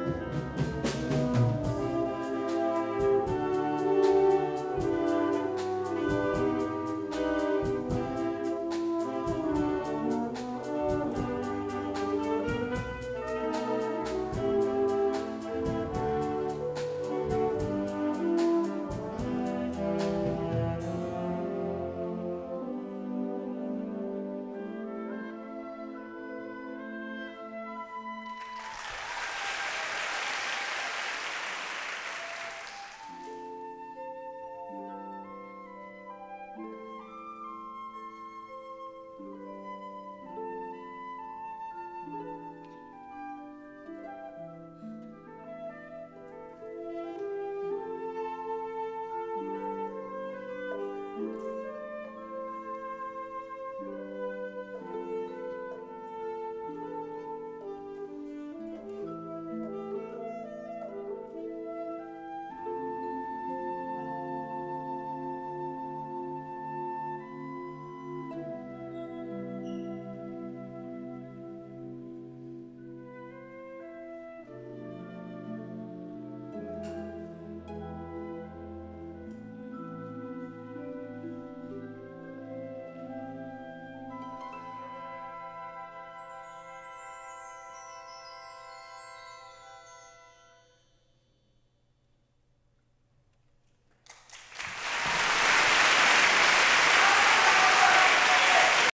Música